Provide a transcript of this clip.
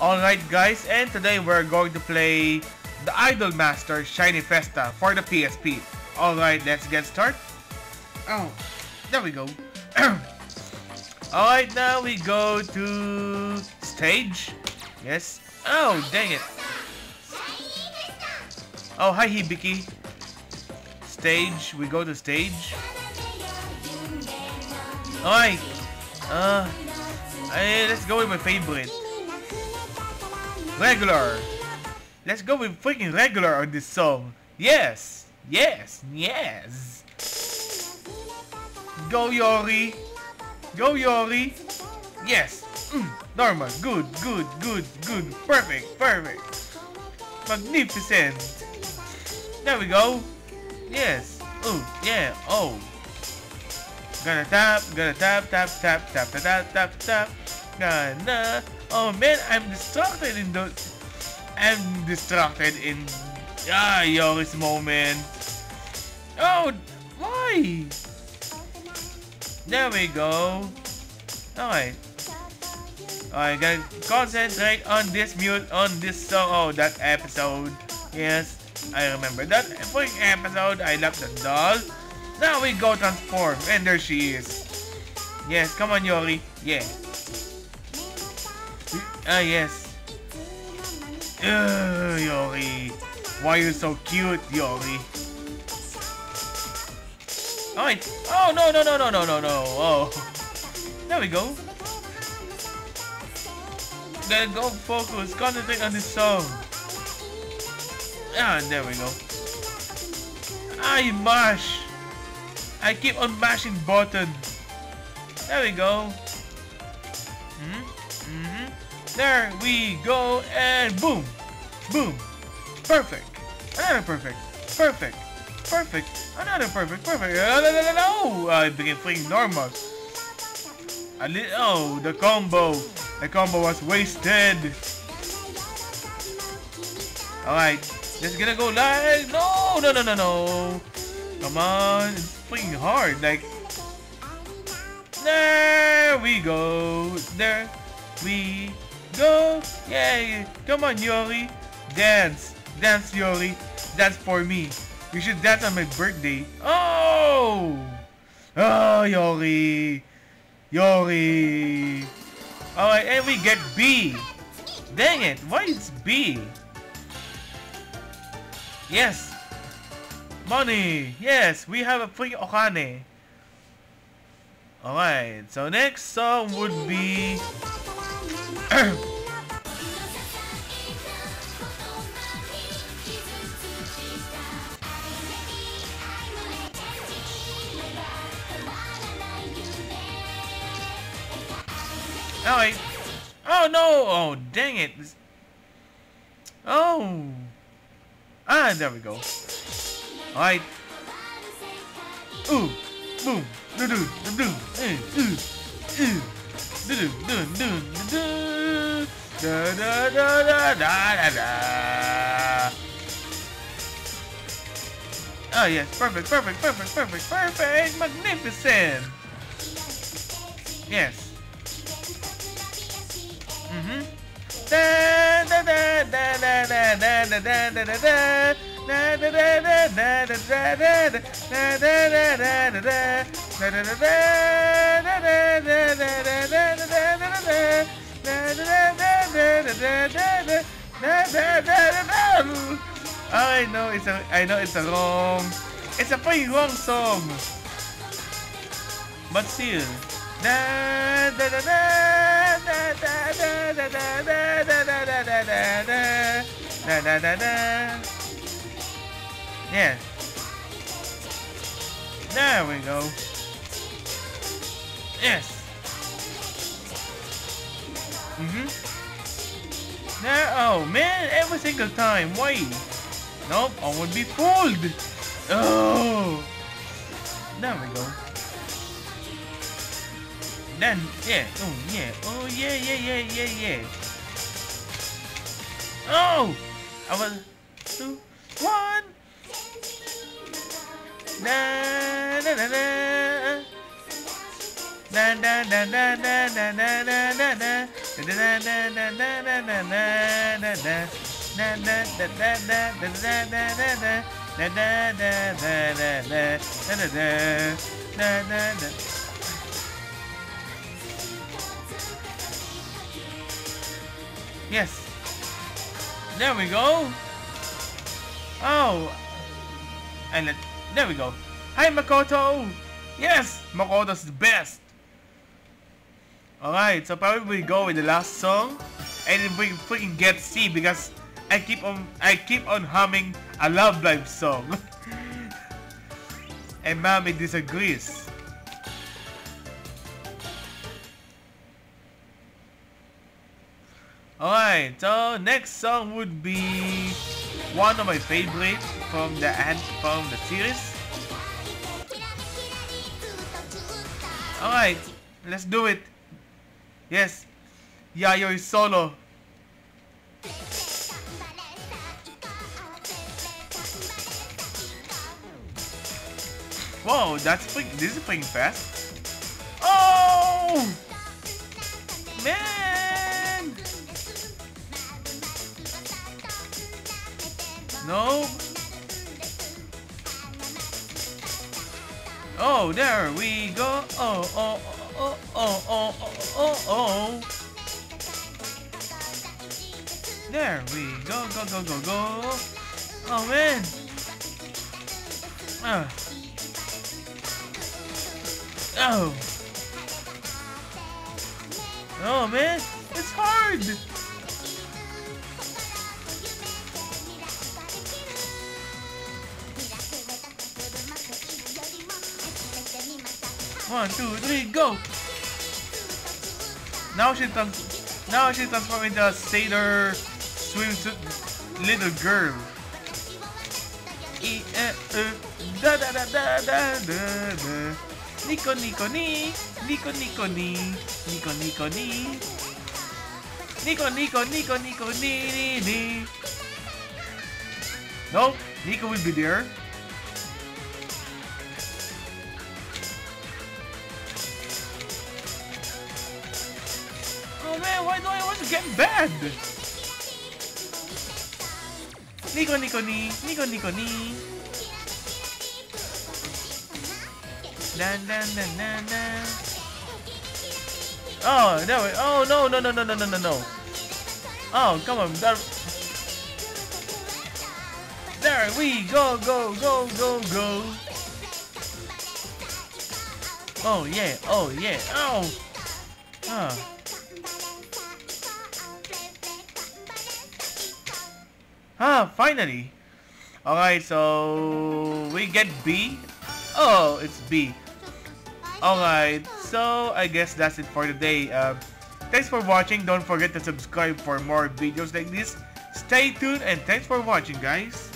Alright guys, and today we're going to play the Idol Master Shiny Festa for the PSP. Alright, let's get started. Oh, there we go. Alright, now we go to stage. Yes. Oh, dang it. Oh, hi Hibiki. Stage, we go to stage. Alright. Uh, let's go with my favorite. Regular. Let's go with freaking regular on this song. Yes. Yes. Yes. Go Iori. Go Iori. Yes. Mm, normal. Good. Good. Good. Good. Perfect. Perfect. Magnificent. There we go. Yes. Oh. Yeah. Oh. Gonna tap. Gonna tap. Tap. Tap. Tap. Tap. Tap. Tap. Tap. Gonna. Oh man, I'm distracted in the. I'm distracted in. Ah, Iori's moment. Oh, why? There we go. Alright. Alright, gotta concentrate on this mute, on this song. Oh, that episode. Yes, I remember that freaking episode. I love the doll. Now we go transform, and there she is. Yes, come on, Iori. Yeah. Ah, yes. Ugh, Iori. Why are you so cute, Iori? Alright. Oh, no, no, no, no, no, no, no. Oh. There we go. Then go focus. Concentrate on this song. Ah, there we go. I mash. I keep on mashing button. There we go. Mm hmm. There we go, and boom, boom, perfect, another perfect, perfect, perfect, another perfect, perfect. No, no, no, no, no! I became freaking normal. A little, oh, the combo, the combo was wasted. All right, just gonna go live. No, no, no, no, no. Come on, it's freaking hard. Like, there we go. There we Go! Yay! Come on, Iori! Dance! Dance, Iori! Dance for me! You should dance on my birthday! Oh! Oh, Iori! Iori! Alright, and we get B! Dang it! Why is B? Yes! Money! Yes! We have a free Okane! Alright, so next song would be... Oh, wait. Oh, no! Oh, dang it. Oh. Ah, there we go. Alright. Ooh. Boom. Do do do do. Ooh. Ooh. Do do do do do. Da da da da da da da. Oh yes, perfect, perfect, perfect, perfect, perfect, magnificent. Yes. Mm-hmm. Da da da da da da da da da da da da. Da da da da da da da da da da da da da da I know it's a I know it's a wrong it's a pretty wrong song but still yeah there we go yes mm-hmm there, oh man, every single time. Why? Nope, I would be fooled. Oh. There we go. Then, yeah. Oh, yeah. Oh, yeah, yeah, yeah, yeah, yeah. Oh! I was... Two, one. Na, na, na. Da da da da da da da da da da Yes. There we go. Oh. And there we go. Hi, Makoto. Yes, Makoto's the best. Alright, so probably we go with the last song. And we freaking get C because I keep on I keep on humming a Love Live song. and mommy disagrees. Alright, so next song would be one of my favorites from the end from the series. Alright, let's do it. Yes, Yayoi solo. Whoa, that's pretty, this is pretty fast. Oh! Man! No. Oh, there we go. Oh, oh, oh, oh, oh, oh, oh. Oh, oh. There we go, go, go, go, go. Oh, man. Uh. Oh. Oh, man. It's hard. One, two, three, go! Now she trans now she transformed into a sailor swimsuit little girl. Da da da da da da da. Nico Nico ni, Nico Nico ni, Nico Nico ni. Nico Nico Nico Nico ni ni ni. No, Nico will be there. why do I want to get banned? Nico Nico ni, Nico Nico ni. Na na na na na. Oh no! Oh no! No no no no no no no! Oh come on! That... There we go go go go go! Oh yeah! Oh yeah! Oh! Huh. Ah, finally! Alright, so we get B. Oh, it's B. Alright, so I guess that's it for today. Uh, thanks for watching. Don't forget to subscribe for more videos like this. Stay tuned and thanks for watching, guys.